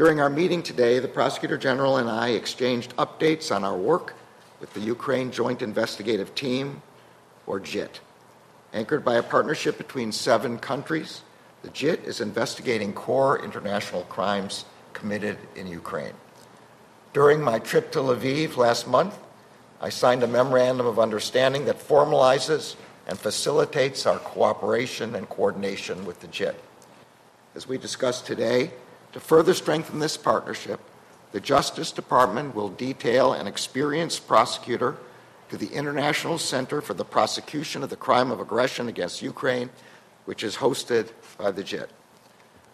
During our meeting today, the Prosecutor General and I exchanged updates on our work with the Ukraine Joint Investigative Team, or JIT. Anchored by a partnership between seven countries, the JIT is investigating core international crimes committed in Ukraine. During my trip to Lviv last month, I signed a memorandum of understanding that formalizes and facilitates our cooperation and coordination with the JIT. As we discussed today, to further strengthen this partnership, the Justice Department will detail an experienced prosecutor to the International Center for the Prosecution of the Crime of Aggression against Ukraine, which is hosted by the JIT.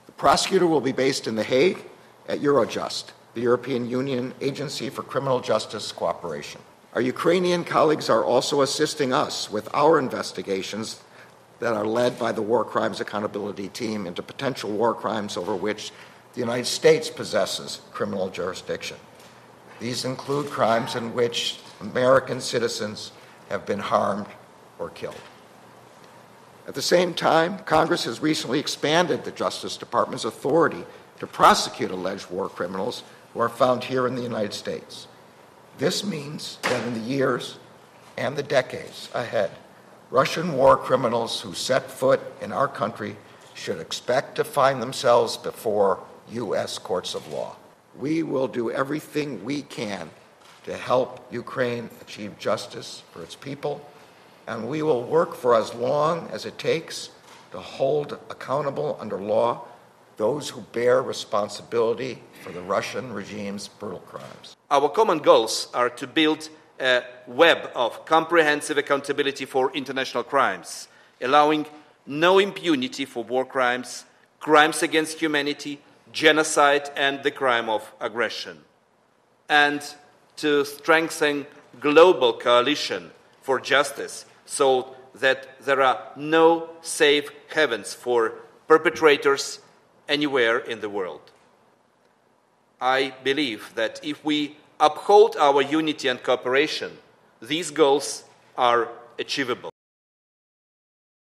The prosecutor will be based in The Hague at Eurojust, the European Union Agency for Criminal Justice Cooperation. Our Ukrainian colleagues are also assisting us with our investigations that are led by the War Crimes Accountability Team into potential war crimes over which the United States possesses criminal jurisdiction. These include crimes in which American citizens have been harmed or killed. At the same time, Congress has recently expanded the Justice Department's authority to prosecute alleged war criminals who are found here in the United States. This means that in the years and the decades ahead, Russian war criminals who set foot in our country should expect to find themselves before U.S. courts of law. We will do everything we can to help Ukraine achieve justice for its people, and we will work for as long as it takes to hold accountable under law those who bear responsibility for the Russian regime's brutal crimes. Our common goals are to build a web of comprehensive accountability for international crimes, allowing no impunity for war crimes, crimes against humanity, genocide, and the crime of aggression, and to strengthen global coalition for justice so that there are no safe havens for perpetrators anywhere in the world. I believe that if we uphold our unity and cooperation, these goals are achievable.